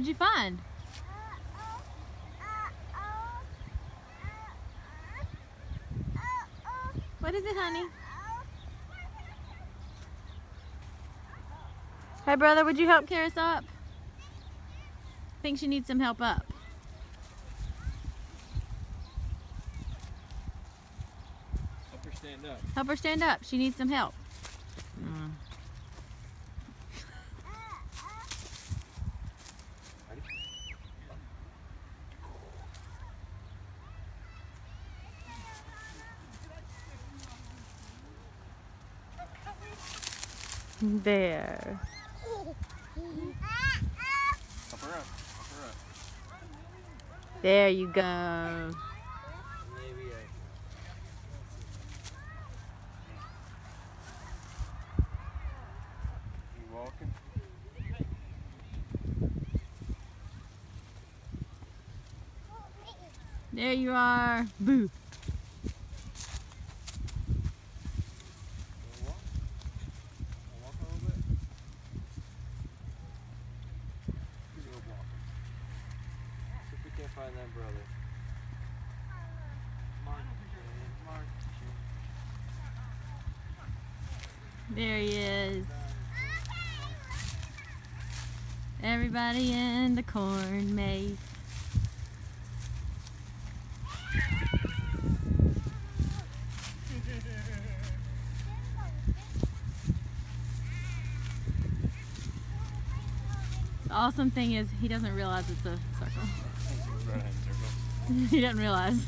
What'd you find? What is it, honey? Hey, brother, would you help Karis up? I think she needs some help up. Help her stand up. Help her stand up. She needs some help. There. Up. Her up. There you go. There you are. Boo. Find that brother. Mark, Mark, There he is. Everybody in the corn maze. The awesome thing is he doesn't realize it's a circle. he doesn't realize.